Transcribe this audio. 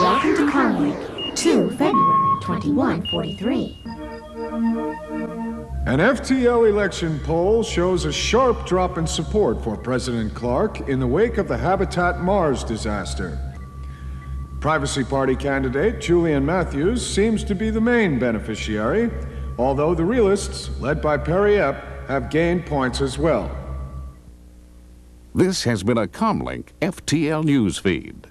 Welcome to Comlink, 2 February 2143. An FTL election poll shows a sharp drop in support for President Clark in the wake of the Habitat Mars disaster. Privacy Party candidate Julian Matthews seems to be the main beneficiary, although the realists, led by Perry Epp, have gained points as well. This has been a Comlink FTL news feed.